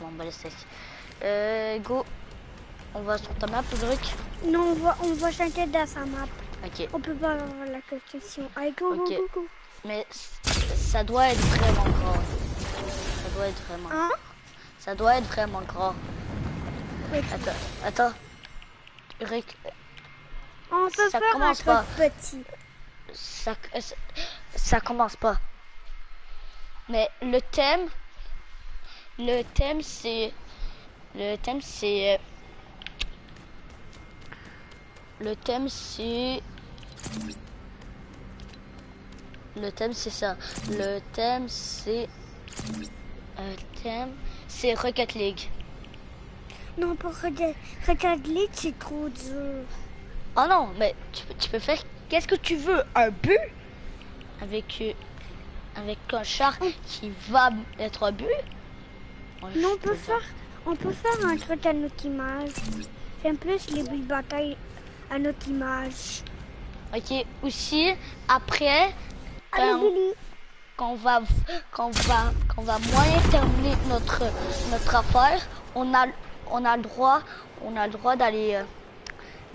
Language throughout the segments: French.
m'en bats les steaks. Euh, go. On va sur ta map, Ulrich Non, on va, on va chanter dans sa map. Ok. On peut pas avoir la construction. Allez, go, go, go, go. Mais ça doit être vraiment grand. Ça doit être vraiment. Hein? Ça doit être vraiment grand. Oui. Attends, attends. On peut Ça faire un commence truc pas. petit. ça, ça, ça commence pas. Mais le thème, le thème c'est, le thème c'est, le thème c'est, le thème c'est ça. Le thème c'est, euh, thème c'est Rocket League. Non, pour regarder, regarder c'est trop dur. Oh non, mais tu, peux- tu peux faire qu'est-ce que tu veux Un but Avec euh, avec un char qui va être un but Non, on peut faire, on peut faire un truc à notre image. J'aime plus les bulles batailles à notre image. Ok, aussi, après, Allez, quand, on va quand on va quand on va moyen terminer notre notre affaire, on a on a le droit on a le droit d'aller euh,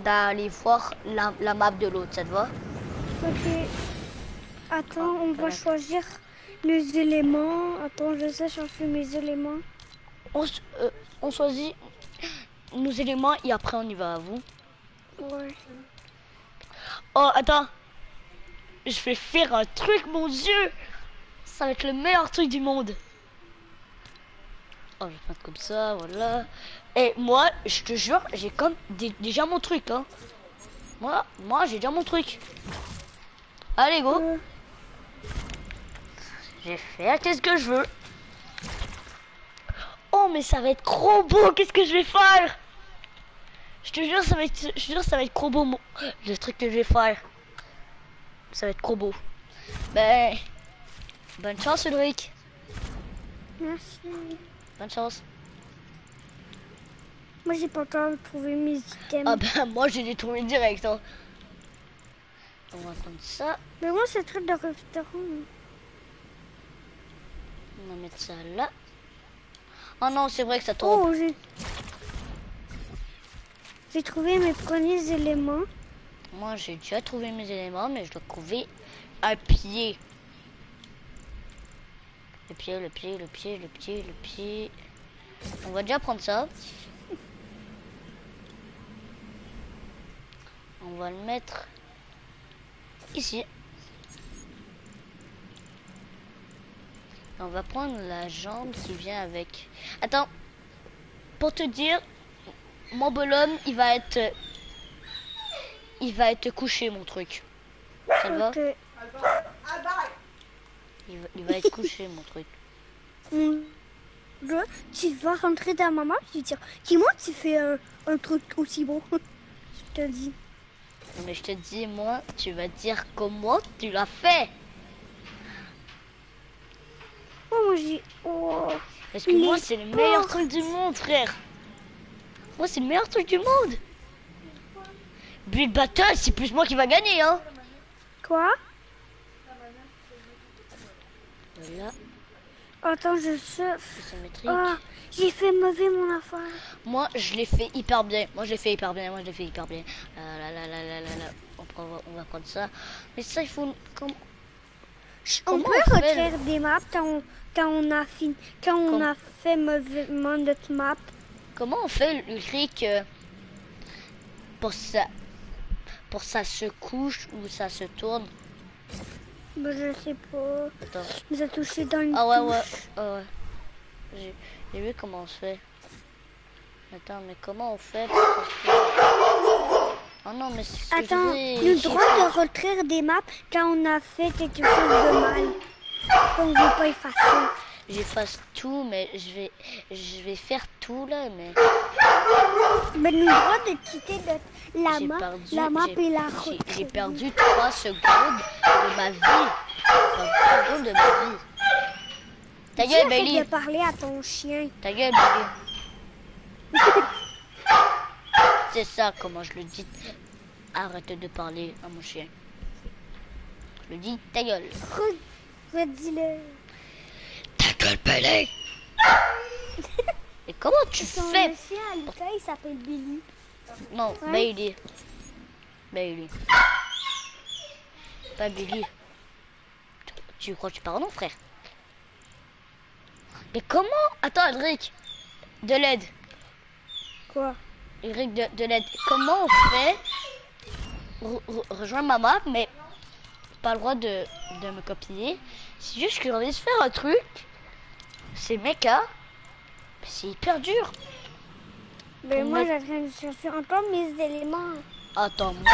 d'aller voir la, la map de l'autre, ça te va? Ok. Attends, on va choisir les éléments. Attends, je sais chercher mes éléments. On, euh, on choisit nos éléments et après on y va à vous. Ouais. Oh, attends. Je vais faire un truc, mon dieu. Ça va être le meilleur truc du monde. Oh, je vais faire comme ça, voilà. Et moi, je te jure, j'ai comme dé- déjà mon truc, hein. Moi, moi, j'ai déjà mon truc. Allez, go. Vais faire qu'est-ce que je veux. Oh, mais ça va être trop beau. Qu'est-ce que je vais faire? Je te jure, ça va être, je te jure, ça va être trop beau. Le truc que je vais faire. Ça va être trop beau. Ben, bonne chance, Ulrich. merci. Bonne chance. Moi, j'ai pas encore trouvé mes items. Ah ben, moi, j'ai les trouvé direct. Hein. On va prendre ça. Mais moi, c'est truc de restaurant. On va mettre ça là. Oh non, c'est vrai que ça tombe. Oh, j'ai... J'ai trouvé mes premiers éléments. Moi, j'ai déjà trouvé mes éléments, mais je dois trouver un pied. Le pied, le pied, le pied, le pied, le pied. On va déjà prendre ça. On va le mettre ici. On va prendre la jambe qui vient avec. Attends. Pour te dire, mon bonhomme, il va être il va être couché, mon truc. Ça va il va, il va être couché, mon truc. Tu vas rentrer dans ma main, tu vas dire, dis-moi, tu fais un, un truc aussi beau. Je te dis. Non, Mais je te dis, moi, tu vas dire comment tu l'as fait. Oh, j'ai... Oh. Parce que Les moi, c'est le meilleur truc du monde, frère. Moi, c'est le meilleur truc du monde. Build Battle, c'est plus moi qui va gagner, hein. Quoi? Voilà, Attends, je surfe. Ah, j'ai fait mauvais mon affaire. Moi, je l'ai fait hyper bien. Moi, je l'ai fait hyper bien. Moi, je l'ai fait hyper bien. Là, là, là, là, là, là, là. On, prend- on va prendre ça. Mais ça, il faut... Comment On peut on fait, refaire des maps quand on, quand on a fini, quand on Comme- a fait mauvaisement notre map. Comment on fait Ulrich euh, pour ça pour ça se couche ou ça se tourne? Ben, je sais pas. Attends. Nous a touché dans une Ah ouais ouais. ah ouais. J'ai vu comment on se fait. Attends mais comment on fait pour Oh non mais c'est ce que Attends, le droit de retraire des maps quand on a fait quelque chose de mal. Qu'on ne veut pas effacer. J'efface tout mais je vais je vais faire tout là mais Mais nous droit de quitter de- la map, perdu la map et la retraire. j'ai perdu 3 secondes de ma vie. 3 secondes de ma vie. Ta gueule Bailey. de parler à ton chien. Ta gueule, bébé. C'est ça comment je le dis. Arrête de parler à mon chien. Je le dis, ta gueule. Re- Redis-le. Ta gueule, Pelé Comment tu Son fais à Lucas, il s'appelle Billy. Non, Ouais. Bailey. Bailey. Pas Billy. Tu- Tu crois que tu parles non, frère? Mais comment? Attends, Edric. De l'aide. Quoi? Eric de, de l'aide. Comment on fait? Re- re- rejoindre ma map, mais pas le droit de, de me copier. C'est juste que j'ai envie de faire un truc. C'est méca. C'est hyper dur. Mais Pour moi, mettre- train de chercher encore mes éléments. Attends, moi,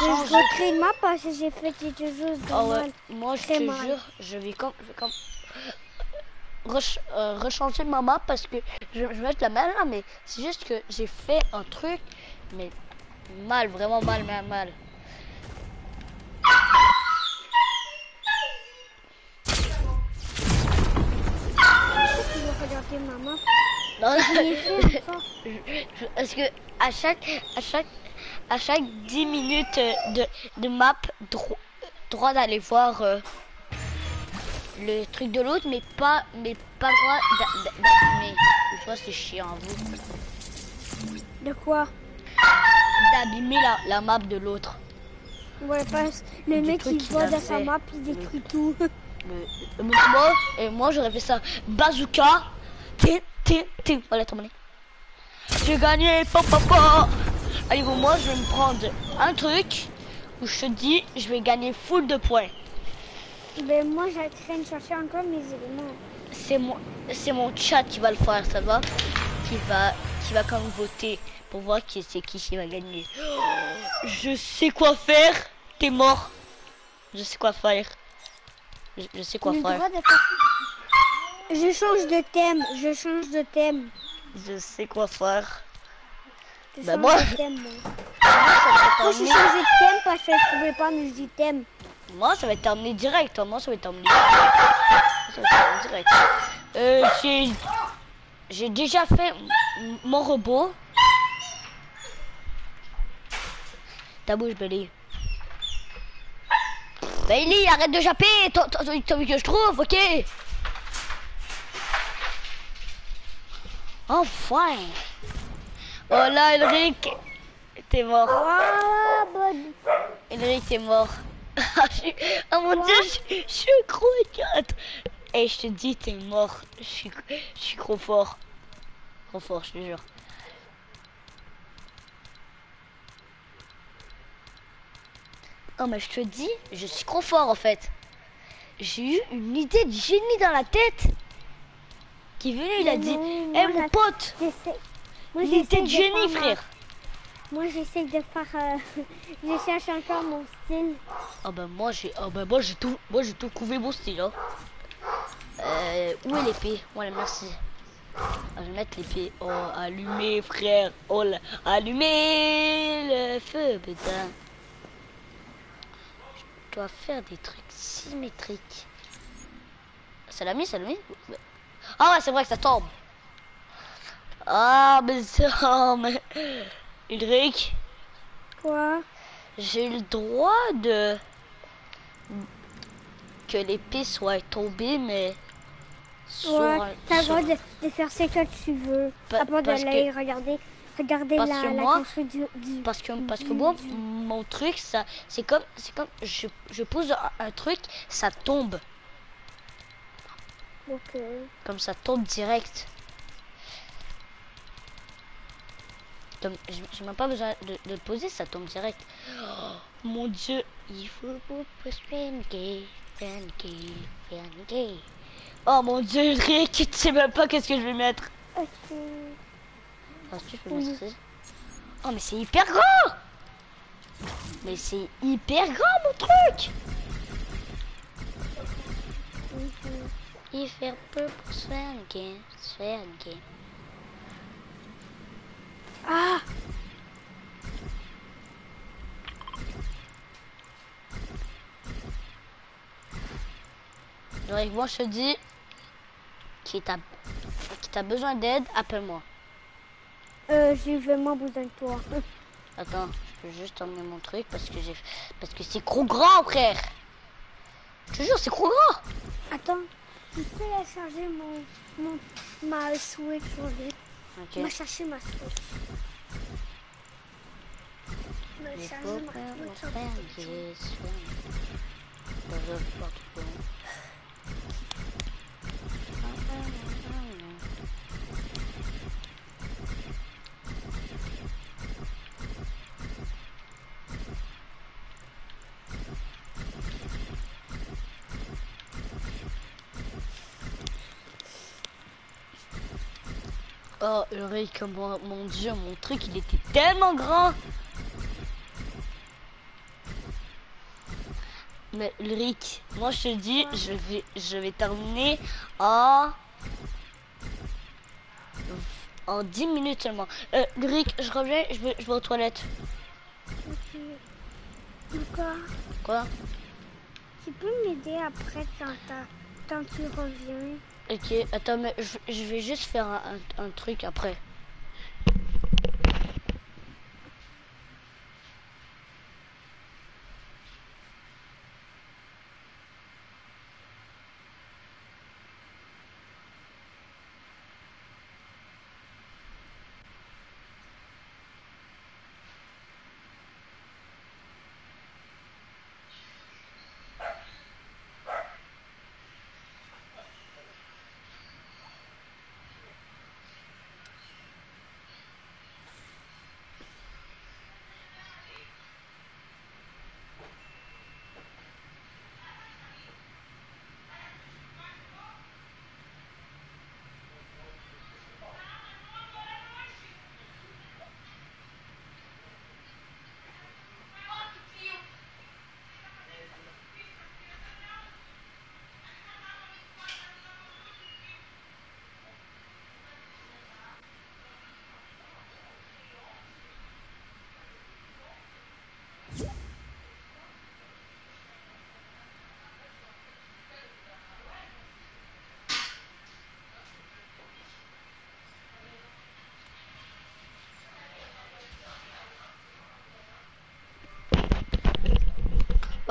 Je je vais je changer. une map parce que j'ai fait quelque chose de ouais, mal. moi je te mal. jure, je vais comme, je vais comme euh, rechanger ma map parce que je, je vais mettre la même là, mais c'est juste que j'ai fait un truc, mais mal, vraiment mal, mal, mal. Regarder ma map Non, je- parce que à chaque, à chaque, à chaque 10 minutes de, de map, dro- droit d'aller voir euh, le truc de l'autre, mais pas, mais pas droit d'a- d'a- d'abîmer. Des c'est chiant, vous. De quoi? D'abîmer la, la map de l'autre. Ouais, parce le mec il voit dans sa map, il détruit tout. Le- moi, et moi j'aurais fait ça. Bazooka. Tin, tin, tin. Voilà, terminé. J'ai gagné. Pa, pa, pa. Allez, bon, moi je vais me prendre un truc où je te dis, je vais gagner full de points. Mais moi, j'ai train de chercher encore mes éléments. C'est mon, c'est mon chat qui va le faire, ça va? Qui va, qui va quand même voter pour voir qui c'est qui qui va gagner. Je sais quoi faire. T'es mort. Je sais quoi faire. Je, je sais quoi le faire. Je change de thème, je change de thème. Je sais quoi faire. Je Bah, moi- de thème, moi. ça Moi, terminer- changé de thème parce que je trouvais pas mes thèmes. Moi, ça va être terminé direct. hein. Moi, ça va être terminé. Direct. Euh, j'ai, j'ai déjà fait mon robot. Ta bouche, Bailey. Bailey, arrête de japper. T'as envie que je trouve, ok Enfin. Oh là, Elric. T'es mort. Ah, bonne. Henrik est mort. Oh mon dieu, je, je suis gros idiote. Et je te dis, t'es mort. Je suis, je suis trop fort. Trop fort, je te jure. Oh mais je te dis, je suis trop fort en fait. J'ai eu une idée de génie dans la tête. Qui est venu, il a dit, hé moi, mon pote, J'essaie. Moi, de génie frère. Moi, j'essaie de faire. euh, je cherche encore mon style. Ah bah moi j'ai ah bah moi j'ai tout moi j'ai tout couvé mon style hein. Euh, où est l'épée? Voilà merci. Ah, je vais mettre l'épée. Oh allumez frère. Oh là, allumez le feu putain. Je dois faire des trucs symétriques. Ça l'a mis, ça l'a mis Ah ouais c'est vrai que ça tombe. Ah mais ça mais Ulrich. Quoi? J'ai le droit de que l'épée soit tombée, mais sur, Ouais, t'as le droit de, de faire ce que tu veux. Pa- parce l'aller que- regarder, regarder parce la, que la moi- du, du- parce que parce que moi du- mon truc ça c'est comme c'est comme je, je pose un, un truc ça tombe Ok. comme ça tombe direct. Donc, j'ai même pas besoin de, poser, ça tombe direct. Oh, mon dieu, il faut pour gay. Oh mon dieu, Rick, tu sais même pas qu'est-ce que je vais mettre. Ok. Ah, si, je peux Oui. mettre ça. Oh, mais c'est hyper grand Mais c'est hyper grand, mon truc Mhm. Hyper peu pour se faire game, se faire game. Ah Donc, moi, je te dis, qui t'a qui t'a besoin d'aide, appelle-moi. euh, J'ai vraiment besoin de toi. Attends, je peux juste emmener mon truc parce que j'ai parce que c'est trop grand, frère. Je te jure, c'est trop grand. Attends, tu sais à charger mon, mon ma Switch sur les- Ok. Je vais chercher ma faire quelque chose. des soins. Dans un porte-bonheur. Oh, Ulrich, mon, mon dieu, mon truc, il était tellement grand. Mais Ulrich, moi je te dis, je vais, je vais terminer en en 10 minutes seulement. Euh, Ulrich, je reviens, je vais, je vais aux toilettes. Ok. Encore. Quoi? Tu peux m'aider après quand, quand tu reviens? Ok, attends, mais je, vais juste faire un, un- un truc après.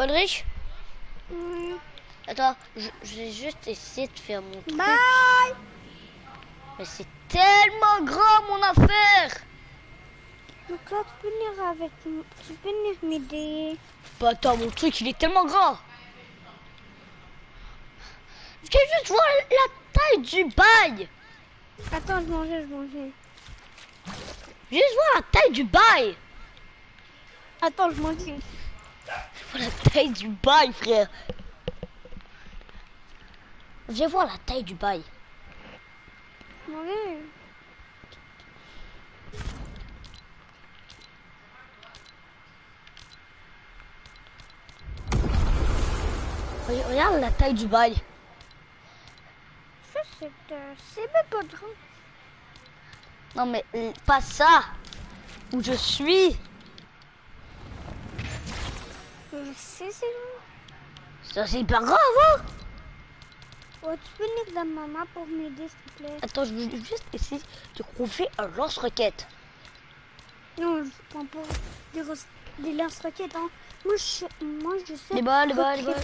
Ulrich, attends, je, je vais juste essayer de faire mon truc. Bye! Mais c'est tellement grand mon affaire Donc là, tu peux venir avec moi. Tu peux venir m'aider. Bah attends, mon truc il est tellement grand Viens juste voir la taille du bail Attends, je mangeais, je mangeais. Juste voir la taille du bail Attends, je mangeais. La taille du bail frère. Viens voir la taille du bail. Re- Regarde la taille du bail. Ça, c'est euh, c'est même pas grand. Non mais euh, pas ça. Où je suis C'est. Ça c'est hyper grave hein Ouais, tu peux venir dans ma main pour m'aider, s'il te plaît. Attends, je veux juste essayer de trouver un lance-roquette. Non, je prends pas des, des lance-roquettes. Hein. Moi, je, moi, je sais. Les balles, les balles, les balles.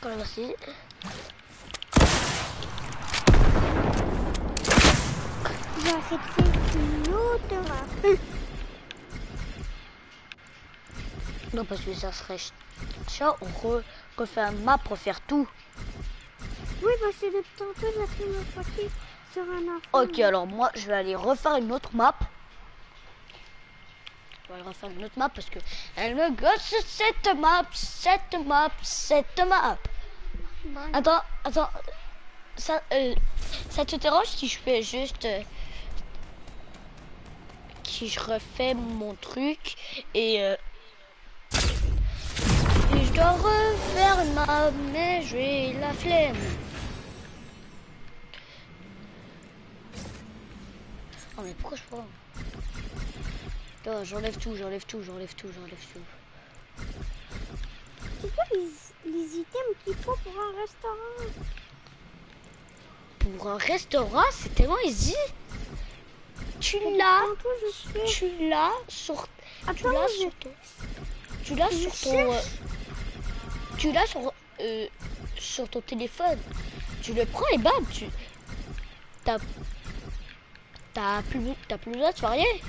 Voilà, merci. J'arrêterai l'autre main. Non, parce que ça serait ch- chiant. On re- refait un map pour faire tout. Oui, parce que depuis tantôt, j'ai fait une roquette sur un enfant. Ok, alors moi, je vais aller refaire une autre map. Je vais aller refaire une autre map parce que elle me gosse cette map, cette map, cette map. Bon, Attends, attends. Ça, euh, ça te dérange si je fais juste. euh, si je refais mon truc et. euh, et je dois refaire map, mais j'ai la flemme. Oh, mais pourquoi je Attends, J'enlève tout, j'enlève tout, j'enlève tout, j'enlève tout. C'est quoi les, les items qu'il faut pour un restaurant? Pour un restaurant, c'est tellement easy. Tu l'as, tu l'as sur, tu l'as sur ton, tu l'as sur ton, euh, tu l'as sur, euh, sur ton téléphone. Tu le prends et bam, tu, t'as, T'as plus, t'as plus besoin de soirée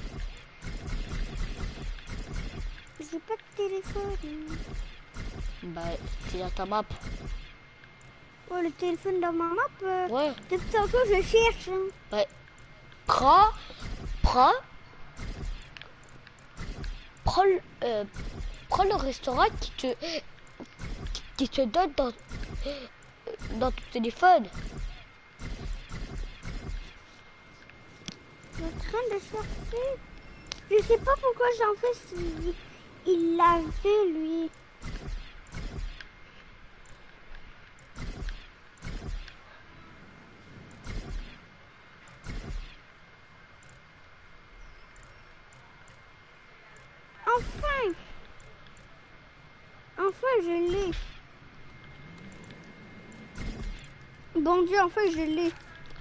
J'ai pas de téléphone. Bah, c'est dans ta map. Oh, le téléphone dans ma map. euh, Ouais. Depuis tantôt, je cherche. hein. Ouais. Prends, prends, prends, le- euh, prends le restaurant qui te, qui te donne dans, dans ton téléphone. Je suis en train de chercher. Je sais pas pourquoi j'en fais si il l'a vu, lui. Enfin Enfin, je l'ai. Bon Dieu, enfin, je l'ai.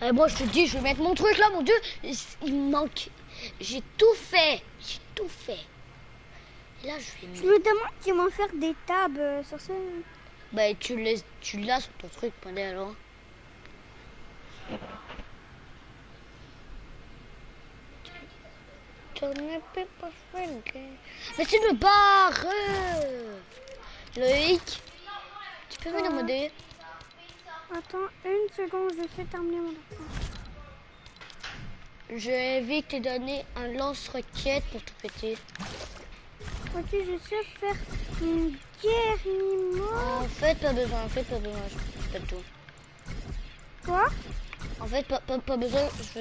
Et moi, je te dis, je vais mettre mon truc là, mon Dieu. Il manque. J'ai tout fait. J'ai tout fait. Et là, je vais Je me demande comment faire des tables euh, sur ce... Bah, tu laisses, tu l'as sur ton truc, pendant alors. Mais c'est le bar euh. Loïc, tu peux me demander Attends, une seconde, je fais terminer mon enfant. Je vais vite te donner un lance-roquette pour tout péter. Ok, je sais faire une mot. En fait, pas besoin, en fait, pas besoin, je, pète tout. Quoi? En fait, pas, pas, pas besoin, je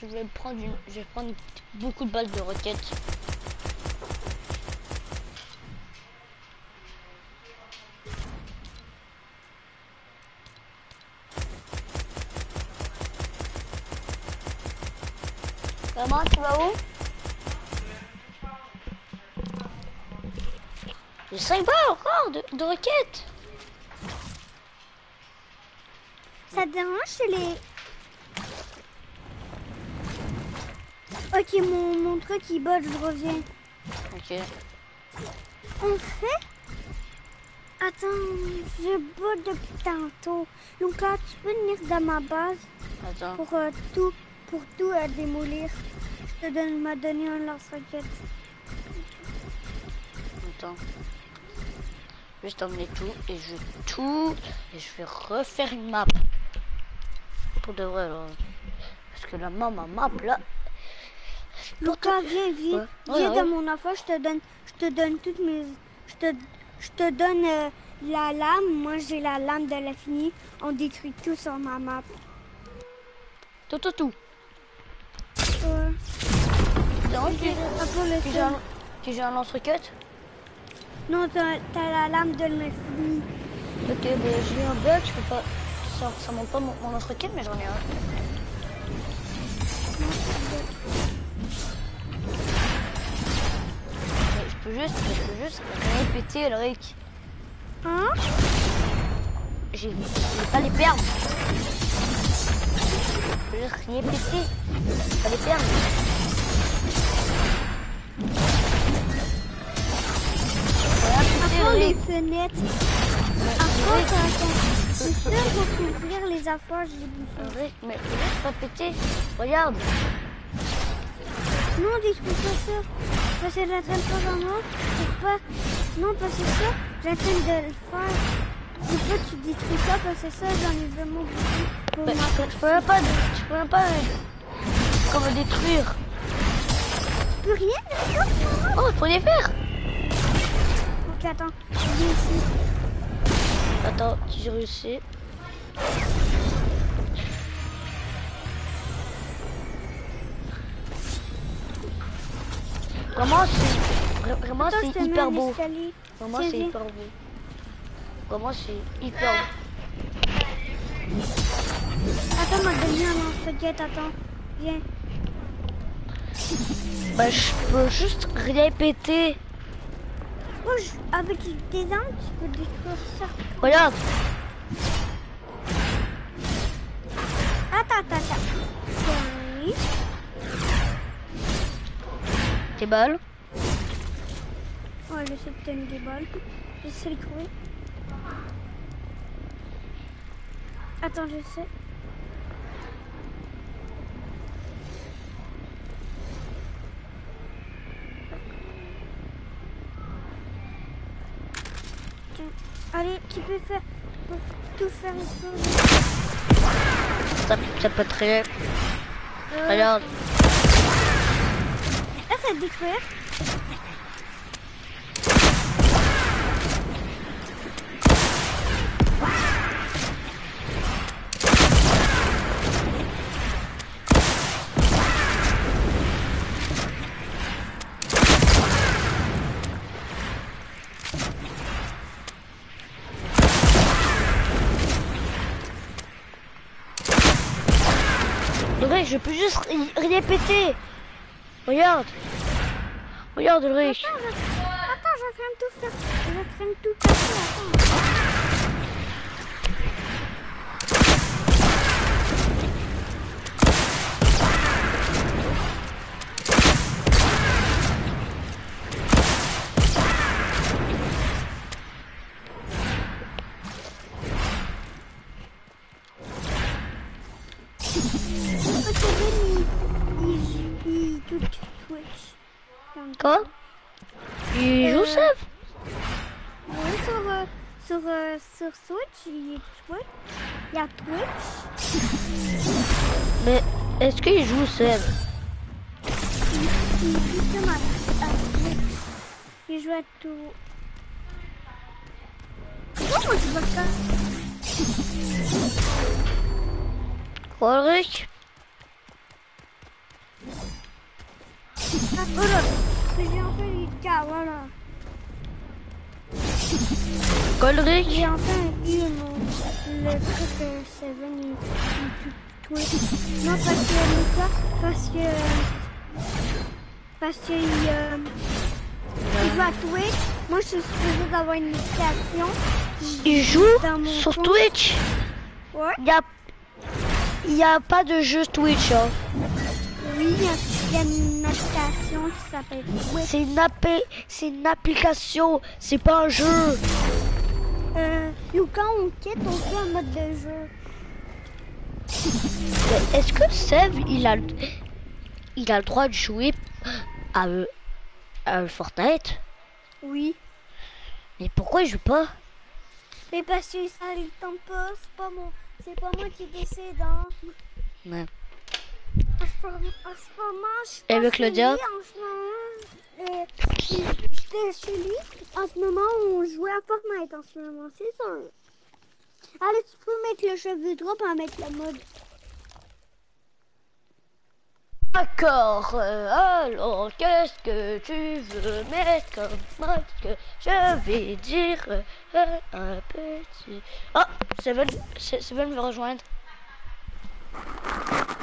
je vais prendre une, je vais prendre beaucoup de balles de roquettes. Maman, tu vas où J'ai 5 balles encore de, de roquettes Ça te dérange les... Ok, mon, mon truc il bug, je reviens. Ok. En fait... Attends, je bug depuis tantôt. Donc là, tu peux venir dans ma base Attends. pour euh, tout, pour tout euh, démolir. Je te donne, m'a donné un lance-roquette. Attends. Juste emmener tout et je tout et je vais refaire une map. Pour de vrai. Parce que la map, ma map là. Lucas, viens, viens, Ouais. viens Ouais, dans ouais. mon affaire, je te donne, je te donne toutes mes, je te, je te donne euh, la lame. Moi, j'ai la lame de l'infini. On détruit tout sur ma map. Tout, tout, tout. Tu, un, tu un lance-roquette Non, t'as la lame de l'infini. Ok, ben j'ai eu un bug, je peux pas. Ça, ça monte pas mon, mon lance-roquette, mais j'en ai un. Mais je peux juste, je peux juste répéter le Rick. Hein? J'ai pas les perdre. Je peux juste rien péter. Pas les perdre. Le les fenêtres. Rick, attends. C'est seul pour ouvrir les affaires, ça. Rick, mais peux pas péter. Regarde. Non, détruis pas ça. Parce que j'attends pas vraiment. C'est pas... Non, parce que ça, j'attends de le faire. Du coup, tu détruis ça parce que ça, j'en ai vraiment beaucoup. Pour Mais ma je peux- même pas, je peux même pas euh, comment détruire. Peux rien Oh, faut les faire. Ok, attends. Viens ici. Attends, j'ai réussi. Vraiment, c'est vra- vraiment je c'est hyper beau. Vraiment, c'est hyper beau. Vraiment, c'est hyper beau. Attends, m'a un lance-roquette, attends. Viens. Bah, je peux juste rien péter. Oh, je- avec tes armes, tu peux détruire ça. Regarde. Attends, attends, attends. Tes balles. Ouais, je sais que t'as mis des balles. Je sais le trouver. Attends, je sais. Allez, tu peux faire pour tout faire exploser. Ça, ça peut être rien. Euh, Regarde. Ah, ça détruire. Je peux juste ri- rien péter. Regarde. Regarde, Ulrich. Attends, je... Attends, je crème tout faire. Je crème tout casser. Attends. Quoi Il joue Oui, sur, euh, sur, euh, sur Switch, il y a Twitch. Il y a Twitch. Mais est-ce qu'il joue Seb Il joue à, à Twitch. Il joue à tout. Comment tu vois ça Quoi, Ah. J'ai enfin eu le cas, voilà. Quoi, Ulrich J'ai enfin eu mon, le truc Seven, il, il tout. Non, parce que, Lucas, parce que, parce que, il, euh, il à Twitch. Moi, je suis supposée d'avoir une notification. Il joue sur compte. Twitch Ouais. Il y a... Y a pas de jeu Twitch. Hein. Oui, il y a- il une application qui s'appelle. C'est une, appli- c'est une application, c'est pas un jeu. Euh, ou quand on quitte, on fait un mode de jeu. Est-ce que Seb, il a, le- il a le droit de jouer à, à Fortnite? Oui. Mais pourquoi il joue pas? Mais parce que ça tente pas, c'est pas moi. C'est pas moi qui décide, hein. Ouais. Et avec euh, j'étais chez lui. En ce moment, on jouait à Fortnite en ce moment, c'est ça. Allez, tu peux mettre le cheveu drop et mettre le mode. D'accord, euh, alors qu'est-ce que tu veux mettre comme mode que je vais dire euh, un petit... Oh, Seven, Se- Seven veut rejoindre.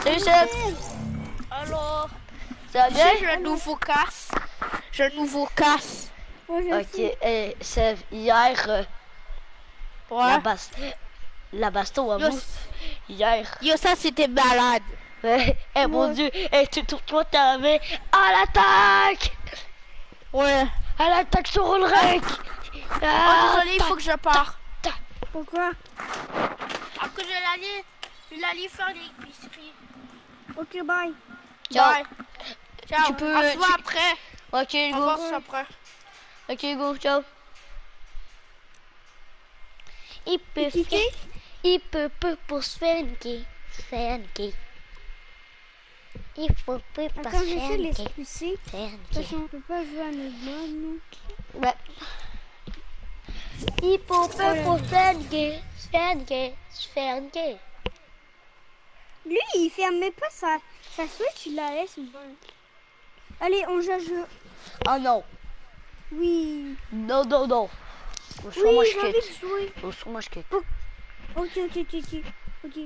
Salut Seb Alors, Ça va bien j'ai un nouveau casse. J'ai un nouveau casse. Ok, eh, Seb, hier, euh, la, bas la baston à Yo, vous, hier. yo, ça c'était malade. Eh mon Ouais. dieu, eh, tu, tu, toi t'avais à l'attaque Ouais. À l'attaque sur le rec Oh, Ah, désolé, il faut que je parte. Pourquoi? Après, je aller, je vais aller faire l'épicerie. Ok, bye. Ciao. Bye. Ciao. Tu peux- On se après. Ok, On go. va se voir après. Ok, go, ciao. Il peut faire, il peut peu pour se faire une gay, faire gay. Il faut peu pour se faire l'expulser. faire une Parce qu'on peut pas jouer à notre mode, nous. Ouais. Il faut peu pour se faire une gay, se faire une gay, se faire gay. Lui, il fermait pas sa, sa Switch, il la laisse ouverte. Allez, on joue à jeu. Oh non, Oui. non, non, non. Au Oui, son, moi j'ai envie de jouer. Moi je quitte. Ok, ok, ok, ok. Ok.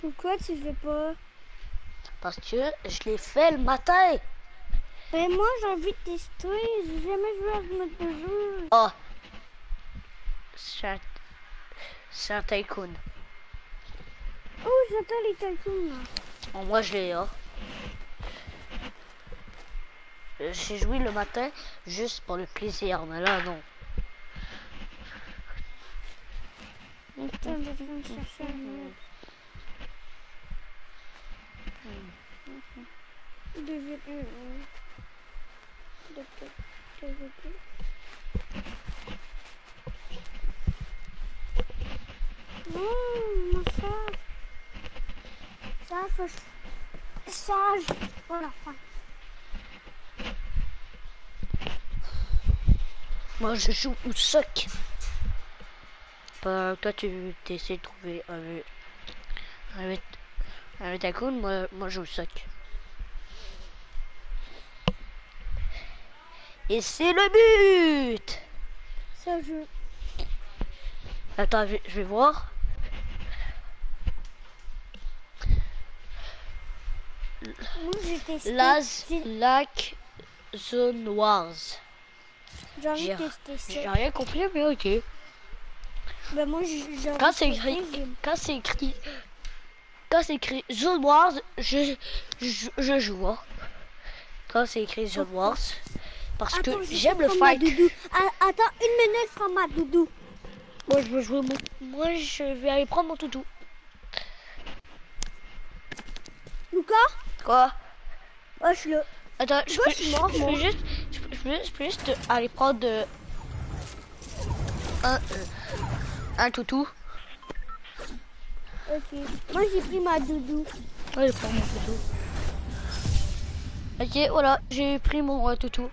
Pourquoi tu fais pas? Parce que je l'ai fait le matin. Ben moi, j'ai envie de tester. J'ai jamais joué à ce mode de jeu. Oh. C'est un... Tycoon. Oh, j'entends les tycoons, là. Bon, moi je l'ai, hein. J'ai joué le matin juste pour le plaisir, mais là non. Attends, je vais chercher un mode. De jeu. de- de- je mon sage. Ça, faut... que- Sage. Voilà, fin. Moi, je joue au soc. Bah, toi, tu essaies de trouver un, un, mét- un métacoon. Moi, moi, je joue au soc. Et c'est le but Ça, je... Attends, je, je vais voir. Moi, j'ai testé. Laz, Lac, Zone Wars. j'ai rien compris, mais ok. Ben, moi, Quand c'est écrit, quand c'est écrit, quand c'est écrit Zone Wars, je, je, je joue. hein. Quand c'est écrit Zone Wars, parce Attends, que j'aime le fight. Ah, attends, une minute, ma doudou. Moi, je veux jouer mon, moi, je vais aller prendre mon toutou. Lucas Quoi Oh, je suis là. Attends, je Moi, peux, je mort, je moi. peux juste, je peux, je peux- je peux juste aller prendre euh, un, euh, un toutou. Ok. Moi, j'ai pris ma doudou. Ouais, je prends mon toutou. Ok, voilà, j'ai pris mon euh, toutou.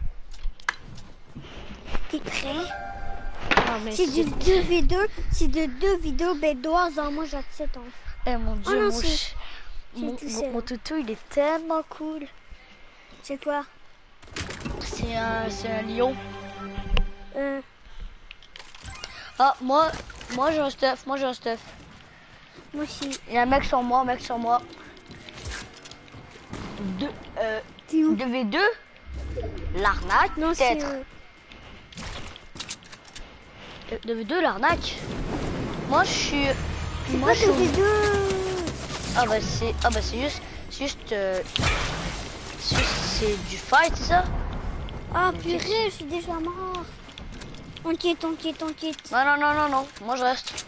T'es prêt? Ah, mais C'est du 2v2. C'est de 2 vidéos, ben 2 ans. Moi, j'ai 7 ans. Eh mon dieu, non, mon, c'est- ch- c'est mon, mon- toutou il est tellement cool. C'est quoi? C'est un, lion. euh, Ah, moi, moi j'ai un stuff, moi j'ai un stuff. Moi aussi. Il y a un mec sur moi, un mec sur moi. Deux, euh, T'es où? 2v2, l'arnaque, Non, c'est. peut-être. euh, Euh, 2v2, l'arnaque. Moi je suis... Moi je suis... 2v2. Ah bah c'est ah bah c'est juste... C'est juste... euh, c'est juste- c'est du fight, c'est ça? Ah, purée, je suis déjà mort. Enquête, enquête, enquête. Non, non, non, non, non, moi je reste.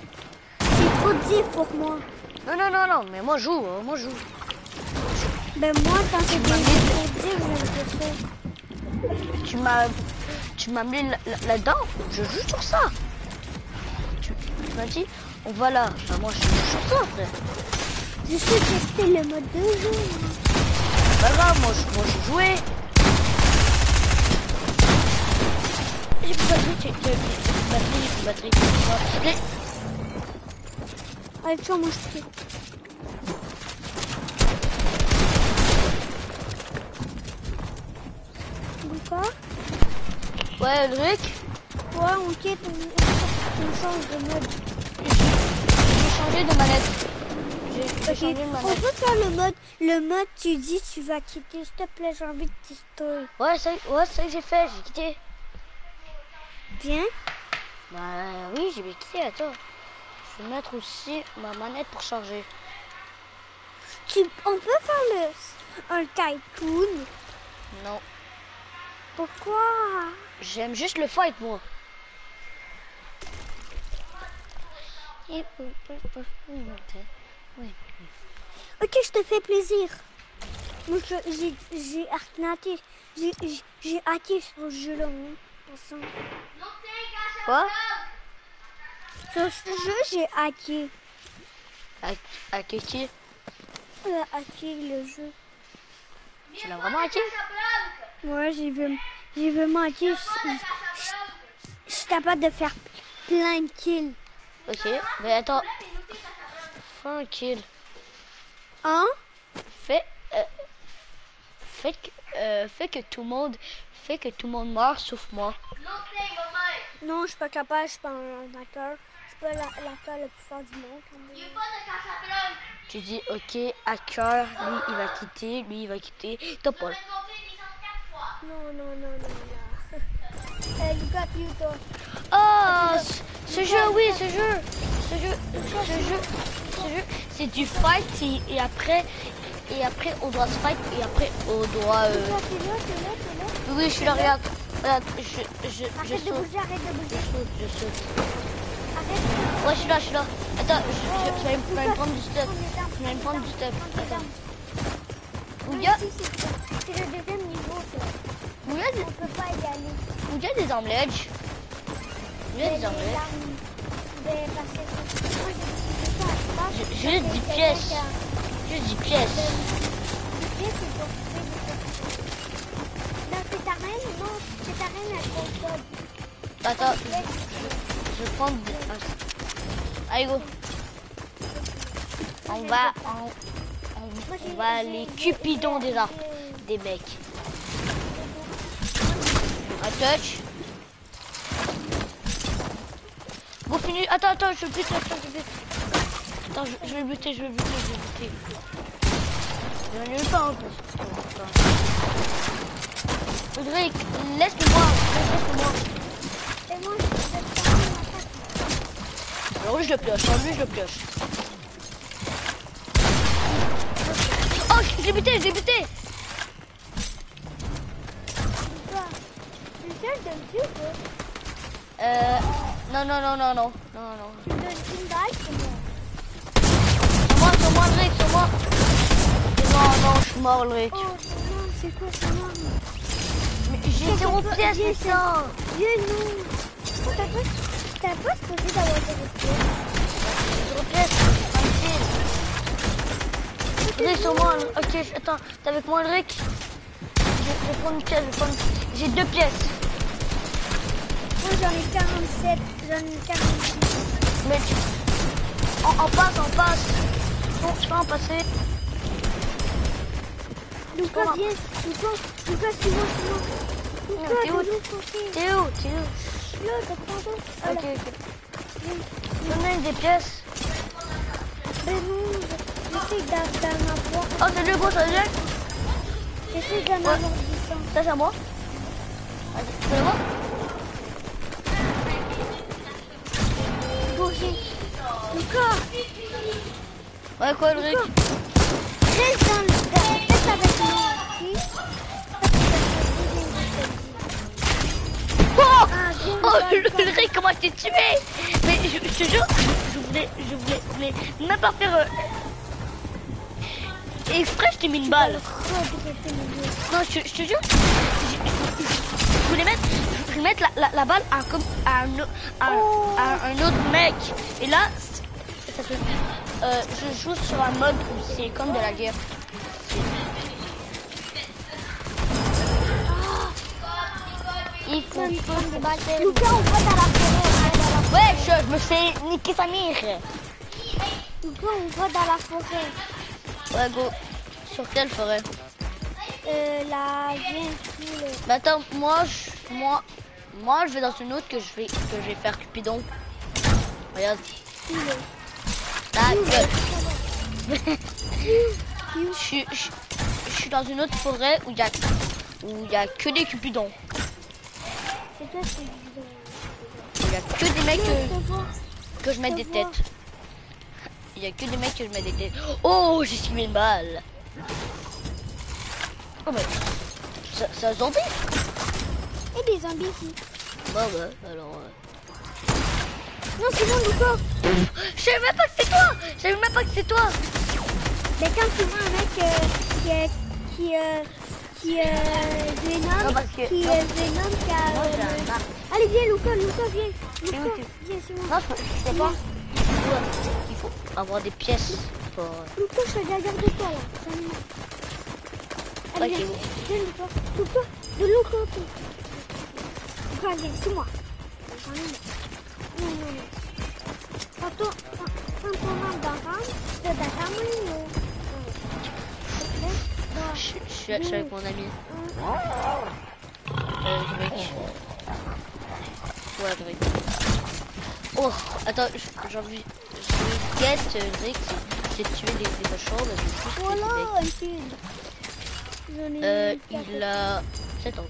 C'est trop diff pour moi. Non, non, non, non, mais moi je joue, hein, moi je joue. Ben, moi, quand c'est des pas ça. Tu m'as, tu m'as mis là- là- là-dedans? Je joue sur ça. Tu, tu m'as dit, on va là. Bah, moi, je joue sur ça, frère. Je sais tester le mode de jeu. C'est Pas grave, moi, je, moi, je jouais. J'ai plus de batterie, j'ai j'ai- j'ai plus de batterie, j'ai plus de batterie. J'ai- moi, je. Quoi? Ouais, Ulrich, Ouais, on, on change de mode. j'ai changé de manette. J'ai j'ai Ok, changé de on peut faire le mode. Le mode, tu dis, tu vas quitter. S'il te plaît, j'ai envie de tester. Ouais, c'est ouais, ça que j'ai fait, j'ai quitté. Bien Bah oui, j'ai bien quitté, attends. Je vais mettre aussi ma manette pour charger. tu, On peut faire le, un tycoon? Non, Pourquoi? J'aime juste le fight, moi. Ok, je te fais plaisir. Moi, j'ai j'ai arnaqué. J'ai hacké sur ce jeu-là. hein, pour ça. Quoi? Sur ce jeu, j'ai hacké. À Kiki Euh, hacké le jeu. Tu l'as vraiment hacké? Ouais, j'ai vu, j'ai vraiment hacké. Je suis capable de faire plein de kills. Ok, mais attends. Fais un kill. Hein? Fais, euh, fais, que, euh, fais que tout le monde, fais que tout le monde meurt sauf moi. Non, je suis pas capable. Je suis pas un acteur. Je suis pas la- l'acteur le plus fort du monde. quand même. Tu dis ok, hacker, lui il va quitter, lui il va quitter. Top Paul. Non, non, non, non, non. Lucas, tu toi. Oh, ce- ce jeu, oui, ce jeu, ce jeu, ce jeu, jeu, c'est du fight et, et après, et après on doit se fight et après on doit. euh, là, là, là. Oui, je suis là, regarde, regarde, je, je, je Arrête de saute, bouger, arrête de je bouger. saute, je saute. Arrête de Ouais, je suis là, je suis là. Attends, je, je, je vais me- je vais me prendre du stuff. Armes. Je vais me prendre du stuff. Attends. armes. C'est le deuxième niveau, ça. On peut pas y aller. où il y a des omelettes Il y a Mais des omelettes. C'est- c'est c'est- dix c'est pièces. avec, Juste 10 pièces. pièces, c'est c'est cette arène, non, cette arène, elle fonctionne. Attends, je ah, Allez, go. On va... On, on, va j'ai- aller j'ai- cupidon des arbres. Des mecs. Un touch. Go, fini. Attends, attends, je bute, attends, je bute. Attends, je, je vais buter, je vais buter, je vais le buter. Je ai pas un peu. Ulrich, laisse-le-moi, laisse-le-moi. Et moi, je. Alors je le pioche, alors lui je le pioche. Oh, je l'ai buté, je l'ai buté Euh, non, non, non, non, non, non, non. Tu me donnes une balle, c'est bon. Sur moi, Ulrich, sur moi. Non, non, je suis mort, Ulrich. Oh, énorme, c'est quoi, énorme Mais j'ai zéro pièce, ça. Dieu, non T'as pas, t'as pas supposé d'avoir zéro pièce Zéro pièce, tranquille. Ulrich, sur moi, ok, attends, t'es avec moi, Ulrich je, je vais prendre une pièce, je prendre J'ai deux pièces. Moi, j'en ai 47, j'en ai 46. Mais tu... On, on passe, on passe. Bon, je peux en passer. Lucas, viens, Lucas, Lucas, c'est moi, c'est moi. Non, Lucas, où T'es où Là, t'as pas Ok, ok. Donne-moi des pièces. Mais non, je- j'essaie d'en avoir, Oh, c'est le gros, ça vient j'essaie d'en avoir 10 Ça, c'est à moi. C'est à moi. Lucas, Ouais, quoi, le... Reste ok Oh Oh, Ulrich, comment je t'ai tué Mais je, te jure, je voulais, je voulais, je voulais même pas faire... euh, Exprès, je t'ai mis une balle. Non, je, je te jure, je, voulais mettre, je voulais mettre la, la, balle à, à, un, à, à un autre mec. Et là, ça fait, euh, je joue sur un mode où c'est comme de la guerre. Il faut, se battre. Lucas, on va dans la forêt. Ouais, je, je me fais niquer sa mire. Lucas, on va dans la forêt. Ouais, go. Sur quelle forêt? Euh, la viens, tout le... Bah attends, moi, je, moi, moi, je vais dans une autre que je vais, que je vais faire Cupidon. Regarde. Je suis, je, je suis dans une autre forêt où il y a, où il y a que des Cupidons. Il y a que des mecs Je que, je mets des têtes. Il y a que des mecs que je mets des têtes. Oh, j'ai suivi une balle. Oh mais, ça, ça zombie Et des zombies ici. Bah alors... euh, Non, c'est bon, Lucas. Je savais même pas que c'est toi Je savais même pas que c'est toi Mais quand tu vois un mec euh, qui est... Qui euh, qui euh, Venom, Non, que- qui non. est Venom, qui a... J'ai euh. Allez, viens, Lucas, Lucas, viens. tu- viens, c'est moi. Non, je sais pas. Ouais, Il faut avoir des pièces pour... euh, Lucas, je suis derrière de toi, là. Allez, viens, viens, Lucas. Lucas, de l'autre côté. Lucas, viens, c'est moi. J'en ai marre. Non, non, non. Dans Ram, c'est dans Ram, non. Je, suis, avec mon ami. Euh, Drake. Ouais, Drake. Oh, attends, j'ai envie... Je guette euh, Drake, j'ai tué des, des cochons, mais je suis Voilà. J'en ai Euh, il a 7 ans.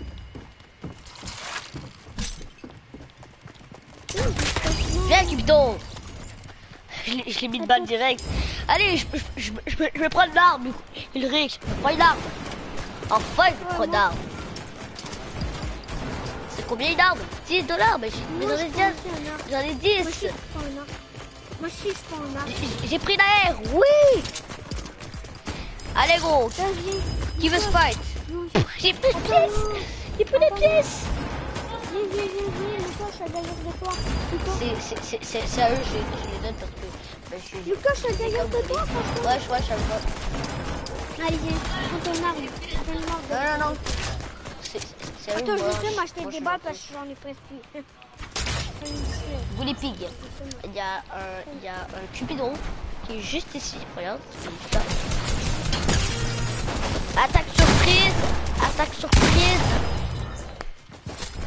J'ai Viens, Cupidon Je l'ai- mis de balle direct. Allez, je, je, je, je, vais- je vais prendre l'arme, Ulrich. Je prends une arme. Enfin, je vais prendre l'arme. C'est combien une arme? 10 dollars Mais j'en ai je 10. prends aussi un arc. J'en ai Moi 10. aussi, je prends un arc. Moi aussi, je prends un arc. J'ai- pris l'air, oui Allez, gros, se Lucas, fight j'ai- plus de pièces. J'ai plus les pièces C'est- à eux, je, les donne parce que je derrière de toi. Ouais, je vois, je. Non, non, non. C'est à je sais m'acheter des balles parce que j'en ai presque. Vous les pigs. Il y a un, Cupidon qui est juste ici. Regarde. Attaque surprise Attaque surprise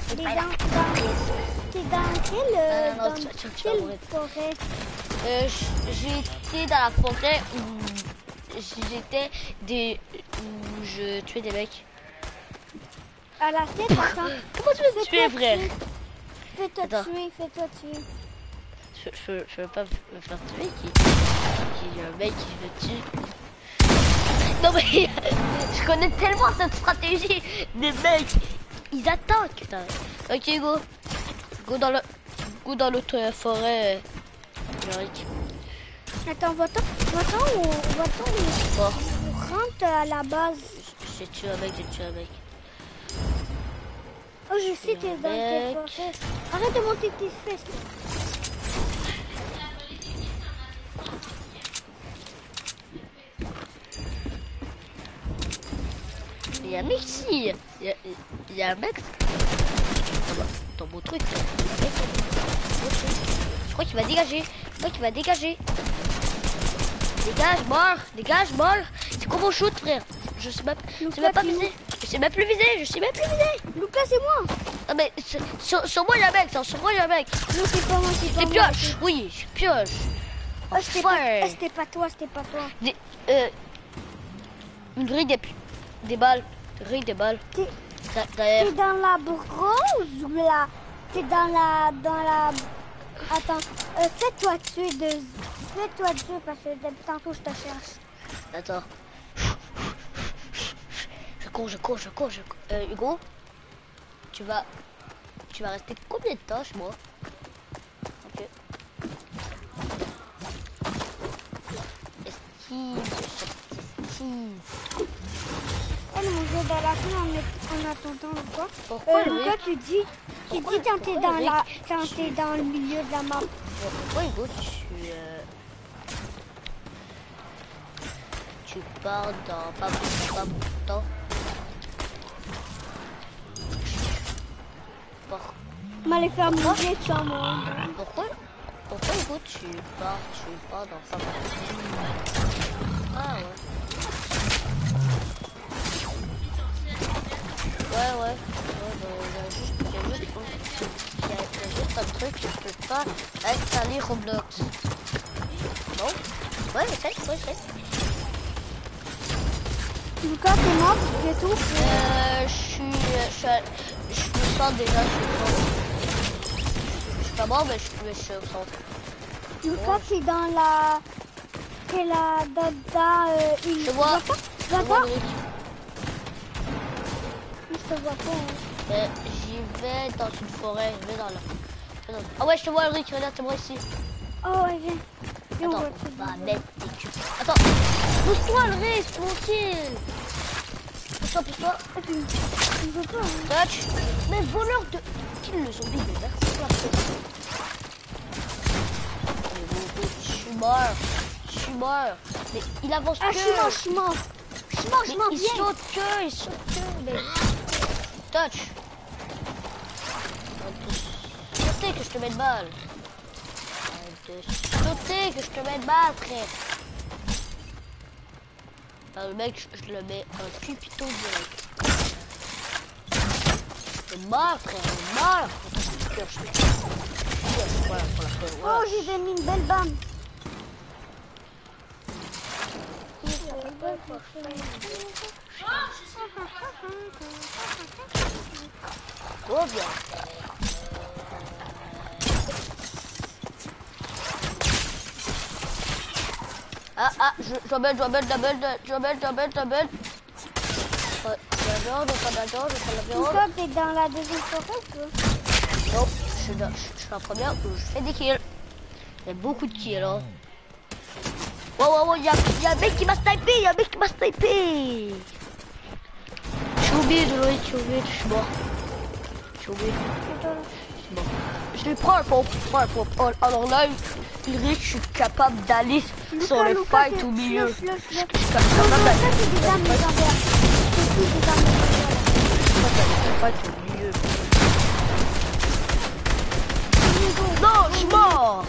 T'es dans, dans, t'es dans quelle, euh, dans quelle forêt? Euh, j- J'ai été dans la forêt où j'étais des... où je tuais des mecs. À la tête, attends. Comment tu veux tuer, Fais-toi frère. Fais-toi tuer, fais-toi tuer. je, je, je veux pas me faire tuer qui, qui un mec qui me tue. Non mais je connais tellement cette stratégie des mecs. Ils attaquent. Ok go. Go dans le go dans l'autre forêt. Attends, va-t'en, va-t'en où, va-t'en Bon, où rentre à la base. j'ai tué un mec, j'ai tué un mec. Oh, je sais, t'es dans tes forêts. Arrête de monter tes fesses. Y a un mec ici. Il y a, un mec. Dans mon truc. Je crois qu'il va dégager. Je crois qu'il va dégager. Dégage, mort. Dégage, mort. C'est quoi mon shoot, frère Je sais même, je sais même pas viser. Je sais même plus viser. Je sais même plus viser. Lucas, c'est moi. Ah mais sur, moi il y a un mec. Sur moi il y a un mec. Non, c'est pas moi, c'est pas Des moi. pioches. Oui, je pioche. Ah, c'était pas, Enfin. ah, c'était pas toi, c'était pas toi. Des, euh, une grille des, des balles. Grille des balles. T'es, dans la bronze ou là? T'es dans la, dans la. Attends, euh, fais-toi tuer de, fais-toi tuer parce que depuis tantôt je te cherche. Attends. Je cours, je cours, je cours, je cours. Euh, Hugo, tu vas, tu vas rester combien de temps chez moi? Ok. Esquive, esquive. Elle jeu dans la fin en, en attendant ou quoi Pourquoi Euh, le mec tu dis, tu Pourquoi- dis quand t'es pourquoi dans le la, mec- quand t'es dans le milieu de la map? Pourquoi Hugo tu, euh, tu pars dans pas beaucoup, pas beaucoup de temps? Faire mourir toi moi. Pourquoi Pourquoi Hugo tu pars, tu pars dans pas beaucoup de temps Ah ouais. Ouais, ouais. Ouais, bah, il y a juste, juste, un truc que je peux pas installer Roblox. Bon Ouais, essaye, ouais, essaye. Lucas, t'es mort, tu fais tout. Euh, je suis, je suis, à- je me sens déjà, je suis. Je suis pas mort, mais je, je suis au centre. Lucas, t'es dans la, t'es là, dans, dans euh, une. Je vois. Tu te vois pas. hein. Euh, J'y vais dans une forêt, je vais dans la... dans- Ah ouais, je te vois, Ulrich, regarde, c'est moi ici. Oh ouais, viens. Viens, Attends, on va mettre des cubes. Attends, pousse-toi, Ulrich, kill. Pousse-toi, pousse-toi. Ah, tu, veux pas, hein. Touch. Mais voleur de... Kill le zombie, bon, bon, Je suis mort. Je suis mort. Mais il avance Ah, que. je suis mort, je suis mort. Je suis mort, je m'en il saute que, il saute que. Mais... Touch. Sauter que je te mets de balle. Sauter que je te mets de balle, frère. Enfin, le mec, je, je le mets un cupito direct. C'est mort, frère, c'est mort. Oh, j'ai mis une belle bande. Trop bien. Ah, ah, je, je dois mettre, je dois mettre, je dois mettre, je dois mettre, je dois mettre, je dois mettre. Ouais, La viande, je prends la viande, je prends la viande. Lucas, t'es dans la deuxième forêt, toi Non, je suis, dans- je, je suis en première où je fais des kills. Il y a beaucoup de kills, hein. Wow, wow, wow, il y a, il y a un mec qui m'a snipé, il y a un mec qui m'a snipé. Obligé, Ulrich, je suis obligé, je suis mort. Je suis obligé, Attends, je suis mort. Je lui prends un pompe, je prends un pompe. Oh, Alors là, je suis capable d'aller sur le fight au milieu. le- le- le- Je suis Non, capable d'aller le je suis mort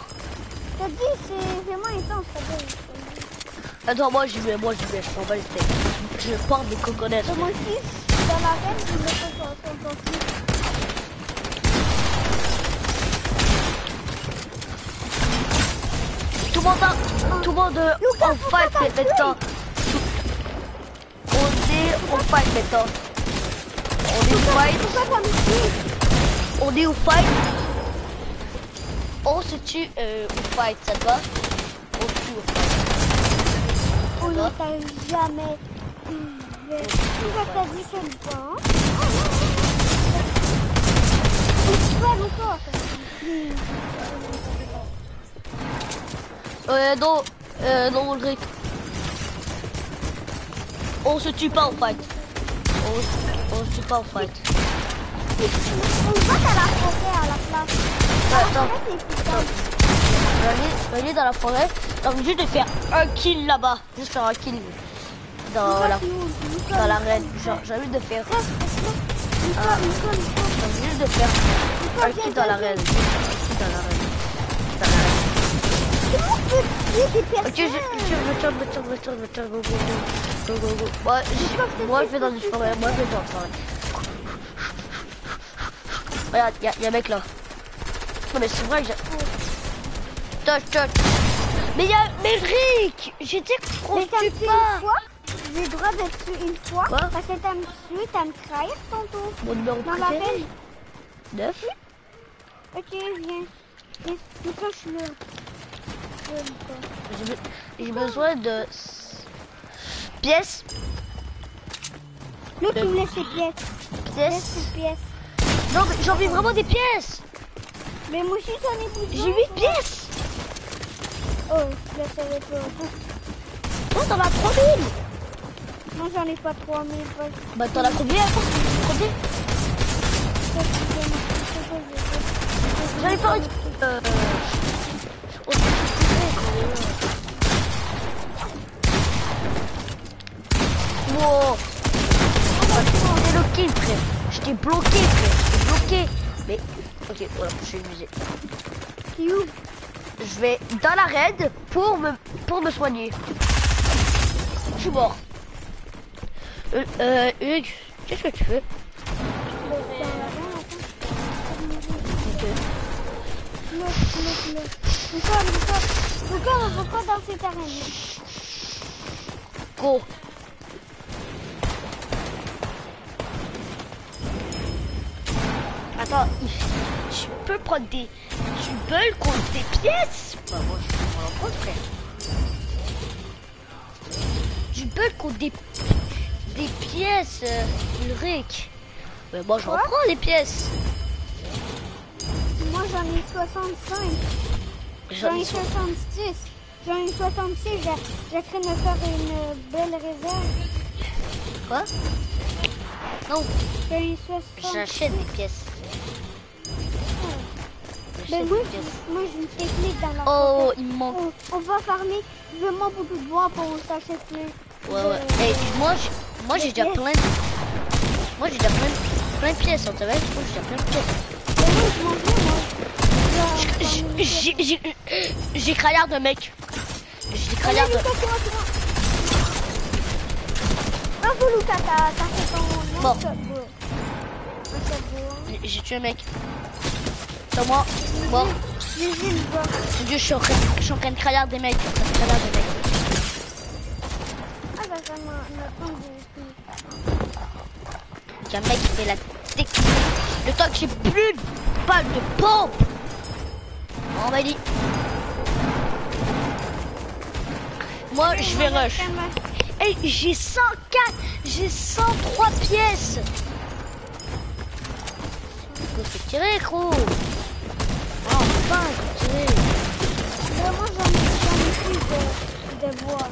T'as dit, c'est vraiment intense. Attends, moi j'y vais, moi j'y vais, je m'en bats les steaks. Je porte des. Moi aussi, dans je me. Tout le monde, a- tout le monde euh, pourquoi fight maintenant. On est en fight maintenant. On est au fight, on est au fight. On se tue euh, au fight, ça te va? On se tue au fight. On ne jamais. T'as dit ça une fois hein Euh, non, non. On se tue pas au fight. On, se tue pas au fight. On va à la forêt à la place. Attends. Dans la forêt. Donc juste de faire un kill là-bas. Juste faire un kill dans la, dans l'arène. J'ai envie de faire. Lucas. J'ai envie de faire un kill dans l'arène. Dans Ok, je, personnes je, je tourne, je tourne, je je tourne, go, go, go, go. Moi, je, moi, je vais dans une forêt, moi, je vais dans une forêt. Regarde, y'a y a un mec là. Non, mais c'est vrai que j'ai... Touch, touch. Mais y'a... Mais Rick J'ai dit tue tué pas J'ai le droit de te tuer une fois Quoi Parce que t'as me tué, t'as me trahir tantôt Mon numéro Dans la peine 9 Ok, viens. Viens, je suis là. J'ai be- J'ai besoin de... Pièces. L'autre, il me laisse ses pièces. Pièces. Pièces. Non, mais j'ai envie vraiment des pièces. Mais moi aussi, j'en ai besoin J'ai 8 pièces. Oh, je le savais pas Oh, t'en as 3000 J'en ai pas 3000 pas Bah, t'en as combien Combien J'en ai pas... Euh... oh, Wow T'es bloqué, frère. Je t'ai bloqué, frère. Je t'ai bloqué. Mais, ok, voilà, je suis Je vais dans la raid pour me, pour me soigner. Je suis mort. Euh, euh, Hugues, qu'est-ce que tu fais Ok. Lucas, Lucas, Lucas, Lucas, Lucas, on va pas dans cette arène. Go. Attends, tu peux prendre des... Tu peux contre des pièces Bah moi je vais prendre en compte frère. Tu contre des... Des pièces, euh, Ulrich. Mais moi j'en prends les pièces. Moi, j'en ai 65. J'en ai 66. J'en ai 66. J'ai j'ai train de faire une belle réserve. Quoi? Non, J'en ai 66. j'achète des pièces. Ben moi, moi, j'ai une technique dans la Oh, il me manque. On, on va farmer vraiment beaucoup de bois pour s'acheter. Ouais, ouais. Et moi, j'ai- moi j'ai déjà plein de... Moi j'ai déjà plein de, plein de pièces, tu vois Moi j'ai déjà plein de pièces. J'ai crayard de mec. J'ai crayard de... Bravo, Lucas, t'as fait ton bro. J'ai tué un mec. C'est moi. Mon dieu, je suis en train, de crayard des mecs. Je suis en train de crayard des mecs. Ah, bah, ça m'a m'a pas de- Il y a un mec qui fait la technique. Le temps que j'ai plus de balles de pompe. On va dire. Moi, je vais rush. Hey, j'ai 104, j'ai 103 pièces. Go, fais tirer, gros? Oh, tirer. Vraiment, j'en ai j'en ai plus de, de bois.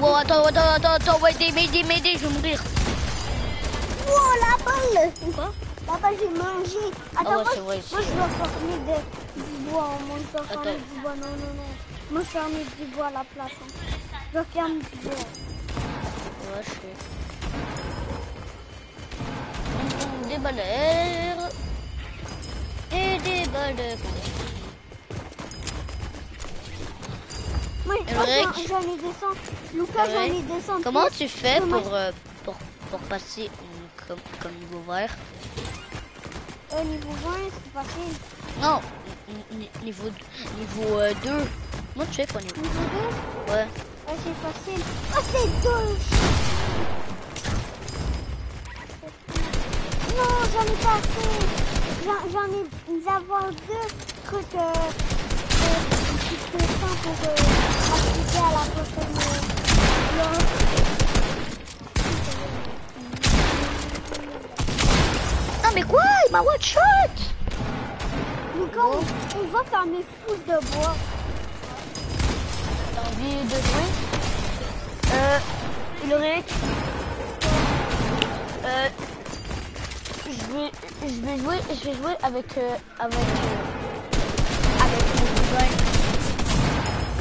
Wow, attends, attends, attends, attends, ouais, m'aider, m'aider, m'aider, je vais mourir. Wow, la balle Quoi La balle, j'ai mangé. Attends, Ah ouais, moi, vrai, moi, je dois former de, du bois. Je dois former Attends. du bois. Non, non, non. Moi, je ferme du bois à la place. hein. Je dois fermer du bois. Ouais, je sais. Des balles. Et des balles de Rick j'en- ai des cent. Lucas, j'en ai Ouais. des cent. Comment tu fais pour, euh, pour, pour passer comme, comme niveau vert Au niveau 20, c'est facile? Non, ni- ni- niveau, niveau euh, 2. Comment tu fais pour niveau Niveau 2, Ouais. c'est facile. Oh, c'est deux. Non, j'en ai pas assez. J'en ai. Nous avons deux trucs. Euh, euh, pour euh, accéder à la prochaine. M'a one shot? On, on va fermer full de bois. T'as envie de jouer? Euh, Ulrich? Euh, je vais, je vais jouer, je vais jouer avec, euh, avec, euh, avec mon cousin.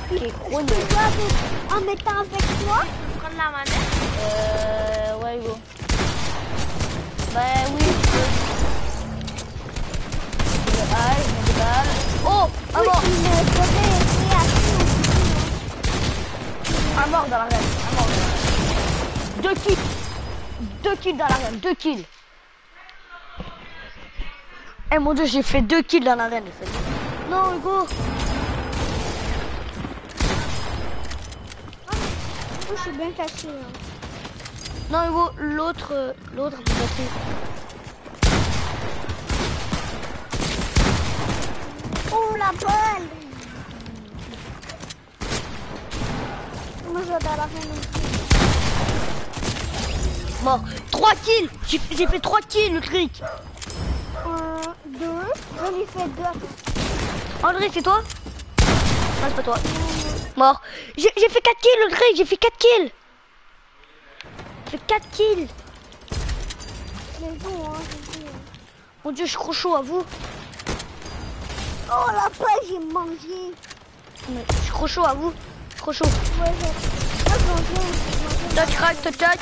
Qui est gros, en mettant avec toi? Prendre la manette. Euh, ouais, go. Bah oui, je Je. Oh, un Oui, mort, un dans l'arène, un mort dans l'arène. Deux kills, deux kills dans l'arène, deux kills. Eh mon dieu, j'ai fait deux kills dans l'arène. Non, Hugo. Moi, je suis bien caché. hein. Non, Hugo, l'autre, euh, l'autre, Oh, la balle Moi, je vais dans la fin Mort. Trois kills. J'ai fait trois kills, le trick. Un, deux. J'en ai fait deux. Attends. André, c'est toi? Non, c'est pas toi. Mort. J'ai fait 4 kills, André, j'ai fait 4 kills. J'ai fait 4 kills. Hein, dit, hein. Mon dieu, je suis trop chaud à vous. Oh, la balle, j'ai mangé. Mais Je suis trop chaud à vous. Trop chaud. Ouais, j'ai mangé. Tac, tac.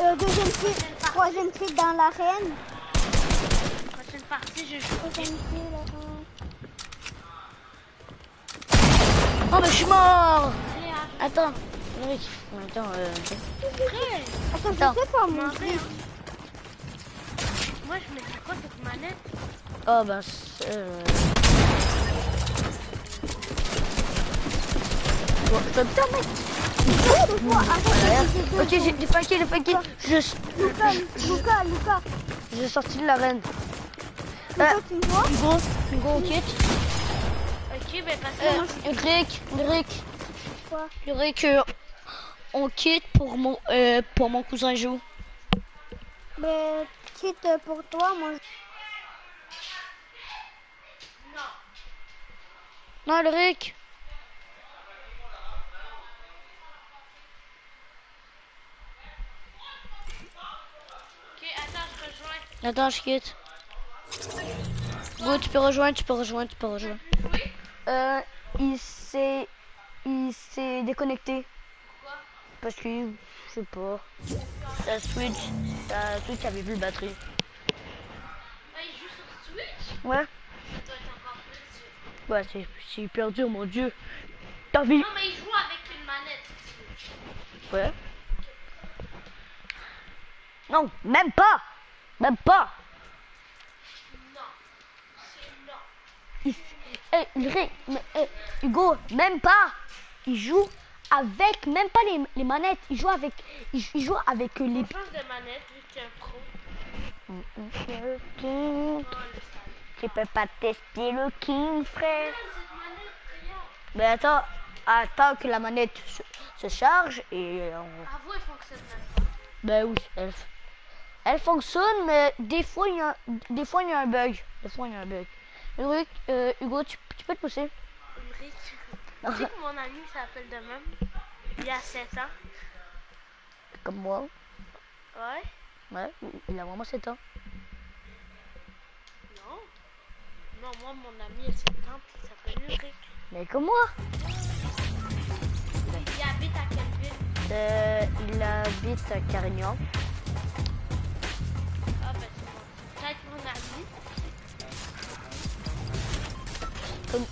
Euh, deuxième fille, troisième dans l'arène. Prochaine partie, je joue. Troisième fille, là. Oh, mais je suis mort. Hein. Attends. Attends, euh... Attends, je sais pas. Moi, je me dis quoi cette manette Oh, c'est... Euh... Bon, je peux me permettre. Toi, arrête de Ok, j'ai kill, j'ai kill. Je, Lucas, Lucas, Lucas, j'ai sorti de l'arène. Lucas, tu me vois Hugo, Hugo, on quitte. Ok, ben parce que Euh, Ulrich, Ulrich, Quoi euh, on quitte pour mon, euh, pour mon cousin joue. Mais quitte pour toi, moi. Non, Ulrich. Ok, attends, je rejoins. Attends, je quitte. Go, tu peux rejoindre, tu peux rejoindre, tu peux rejoindre. Euh, il s'est, il s'est déconnecté. Pourquoi? Parce que, je sais pas. Sa Switch, sa Switch avait plus de batterie. Ah, il joue sur Switch Ouais. Ça doit être encore plus dur. Ouais, c'est, hyper dur, mon dieu. T'as vu? Non, mais il joue avec une manette. Ouais. Non, même pas. Même pas. Non. C'est non. Il, eh, eh, Hugo, même pas. Il joue avec, même pas les, les manettes. Il joue avec, il, il joue avec euh, les. On vu. Tu peux pas tester le king, frère. Ah. Mais attends, attends que la manette se, se charge et on... Avoue, elle fonctionne même. Ben oui, elle, elle fonctionne, mais des fois il y a, des fois il y a un bug. Des fois il y a un bug. Ulrich, euh, Hugo, tu, tu peux te pousser Ulrich. Tu sais que mon ami s'appelle de même Il a 7 ans. Comme moi. Ouais. Ouais, il a vraiment 7 ans. Non. Non, moi, mon ami a 7 ans, puis il s'appelle Ulrich. Mais comme moi. Il habite à quelle ville? Euh, il habite à Carignan. Ah, ben, c'est bon. Peut-être mon ami. Comme...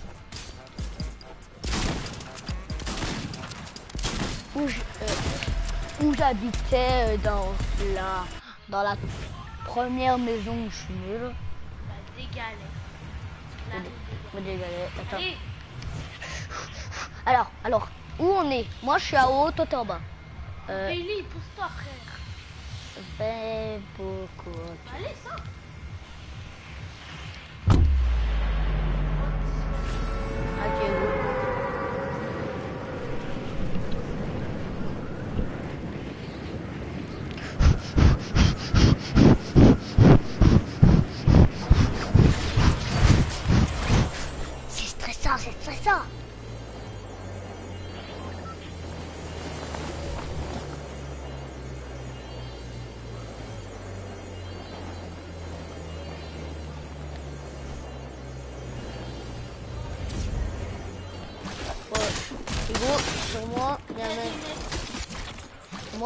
Où euh, où j'habitais euh, dans la dans la première maison où je suis galets. La des Me dégaler. Attends. Alors, alors, où on est? Moi je suis à haut, toi t'es en bas. Euh, Billy, pousse-toi, frère. ben, beaucoup. Ben, allez, ça. Ok.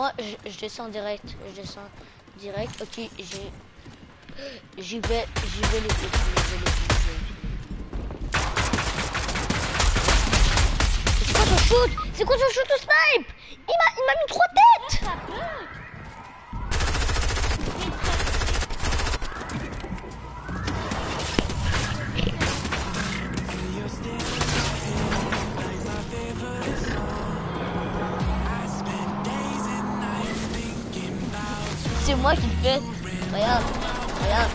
Moi, je, descends direct. Je descends direct. Ok, j'ai. J'y vais, j'y vais les. C'est quoi ton shoot? C'est quoi ton shoot au snipe il m'a mis trois têtes C'est moi qui le fais. Regarde, regarde.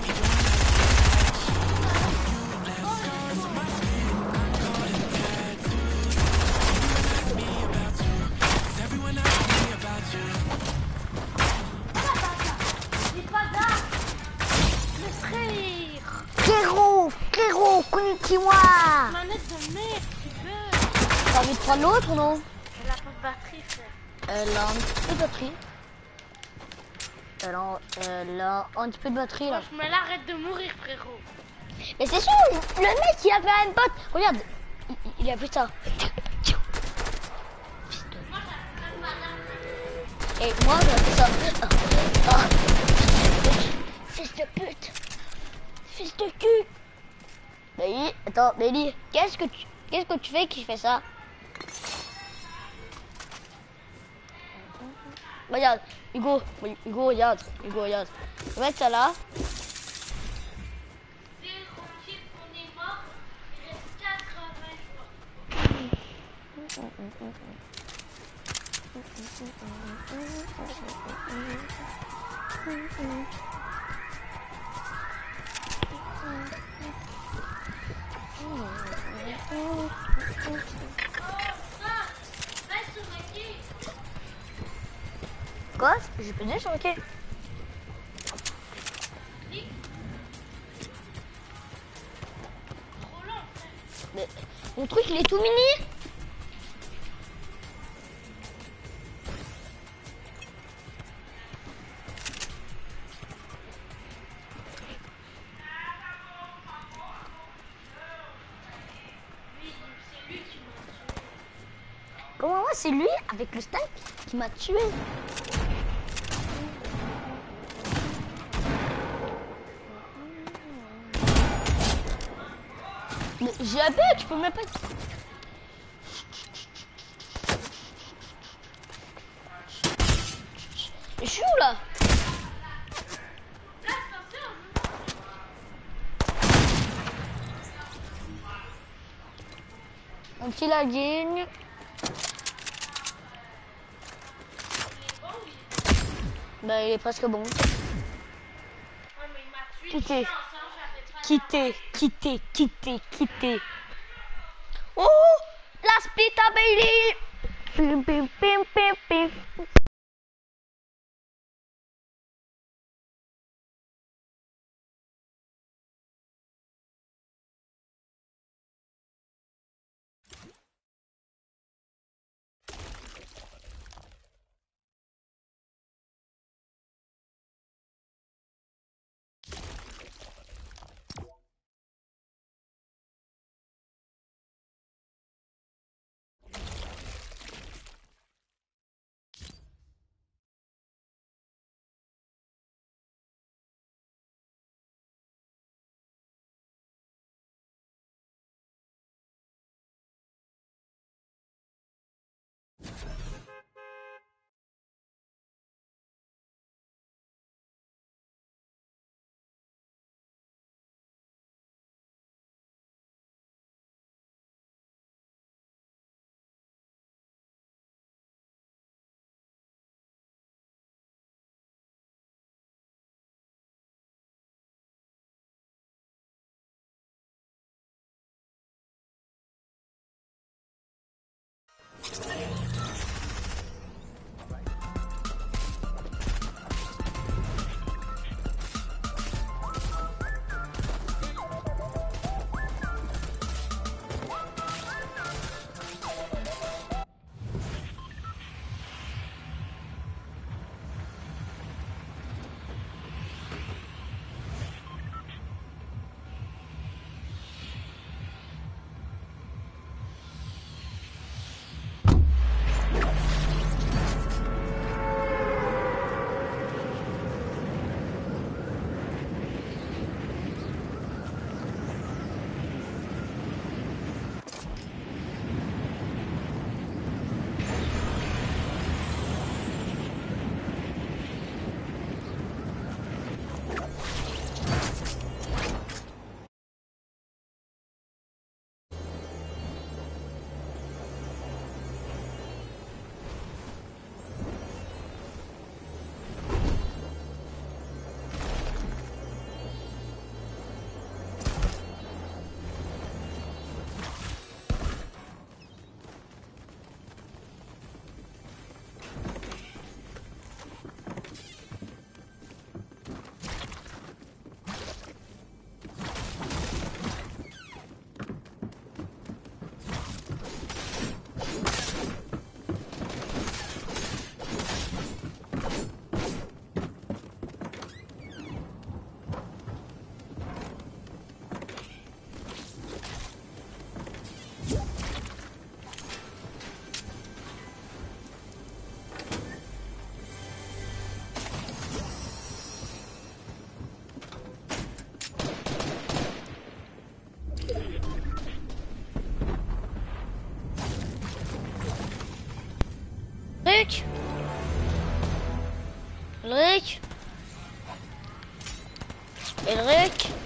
Kéro, Kéro, konnichiwa Manette de merde, tu veux. T'as envie de prendre l'autre ou non? Elle a pas de batterie, frère. Elle a un petit peu de batterie. Elle a, elle a un petit peu de batterie là. Je me l'arrête de mourir, frérot. Mais c'est sûr, le mec il a fait un bot. Regarde, il, il a fait ça. Et moi j'ai fait ça. Ah, ah. Fils de pute. Fils de cul. Bailey, attends, Bailey, qu'est-ce que tu, qu'est-ce que tu fais qui fait ça? Regarde, Hugo, Hugo, regarde, Hugo, regarde. Mettre ça là. Trop long, frère. Mais mon truc il est tout mini. Comment c'est lui avec le snipe qui m'a tué. Peux. Je suis où là. Un petit lagging. Bah il est presque bon. Ouais, mais il m'a tué. baby. Ulrich Ulrich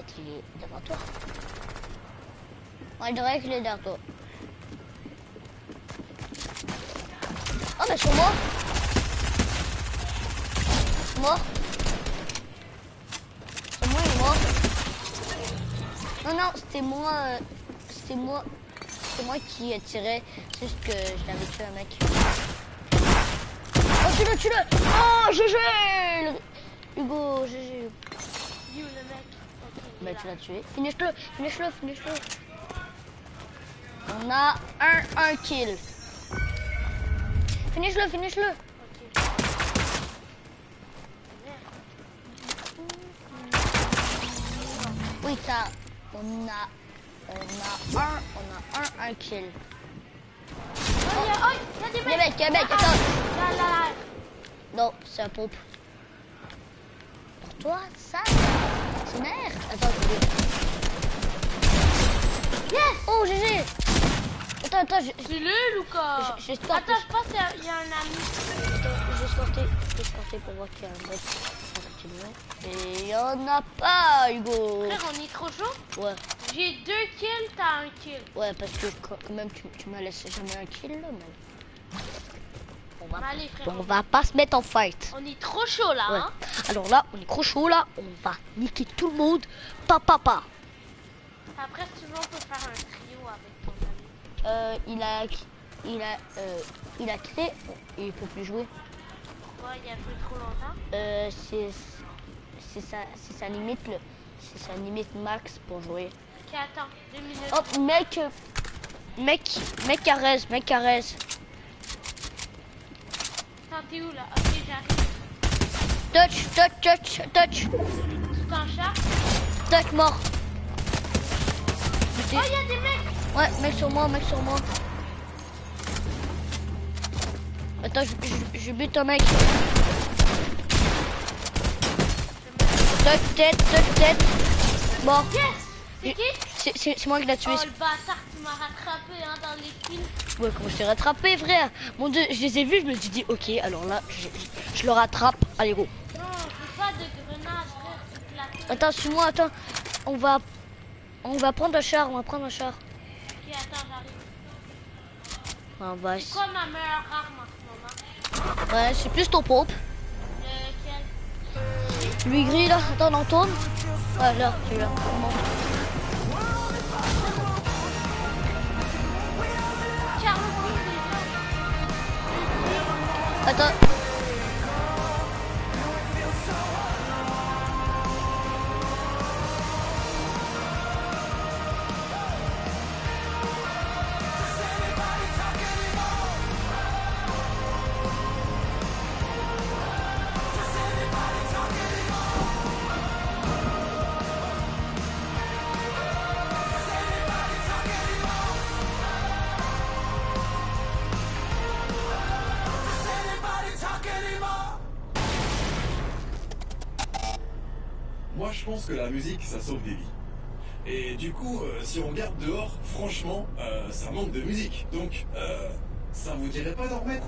peut-être il est devant toi. Moi, je dirais qu'il est derrière toi. Oh, mais sur moi C'est mort C'est moi, il est mort. Non, non, c'était moi. euh, C'était moi. C'était moi qui ai tiré. C'est juste que j'avais tué un mec. Oh, tue-le, tue-le Oh, GG Hugo, GG. Il est où le mec Ok, il Bah tu l'as tué. Finish-le, finish-le, finish-le. On a un, un kill. Finish-le, finish-le. Oui, ça. On a, on a un, on a un, un kill. Oh, il y a. Non, c'est un pompe. Pour toi, ça, merde. Attends, je. Yes Oh, GG Attends, attends, je- C'est le Lucas. Je- je Attends, je- je pense qu'il y a- un ami. Attends, j'ai sorti, j'ai sorti pour voir qu'il y a un mec continuer. Et il en a pas, Hugo. Frère, on est trop chaud. Ouais, J'ai deux kills, t'as un kill. ouais, parce que quand quand même tu, tu m'as laissé jamais un kill là, mais. On va, Mais allez, frère. on va pas se mettre en fight. On est trop chaud là, Ouais. hein. Alors là, on est trop chaud là, on va niquer tout le monde. Papa, papa. Après, veux, on peut faire un trio avec ton ami. Euh, il a, il a, euh, il a créé, il peut plus jouer. Pourquoi il a joué trop longtemps Euh, c'est, c'est sa, c'est sa limite, le, c'est sa limite max pour jouer. Ok, attends, deux minutes. Oh, mec, mec, mec caresse, mec caresse. Attends, t'es où là? Ok, j'arrive. Touch, touch, touch, touch, Tu t'en charges touch, mort. Oh, il y a des mecs Ouais, mec sur moi, mec sur moi. Attends, je, je, je bute un mec. Touch, tête, touch, tête. Mort. Yes C'est qui? C'est, moi qui l'ai tué. Oh, le bâtard, tu m'as rattrapé hein, dans les kills. Ouais, comment je t'ai rattrapé, frère? Mon dieu, je les ai vus, je me suis dit, ok, alors là, je, je- je le rattrape. Allez, go. Non, pas de grenade, frère. Attends, suis-moi, attends. On va, on va prendre un char, on va prendre un char. Ok, attends, j'arrive. On va, C'est quoi ma meilleure arme en ce moment? Ouais, c'est plus ton pompe. Lequel Lui gris là, attends, on tourne. Ouais, là, tu là. Attends. Moi, musique, ça sauve des vies. Et du coup, euh, si on regarde dehors, franchement, euh, ça manque de musique. Donc, euh, ça vous dirait pas d'en remettre?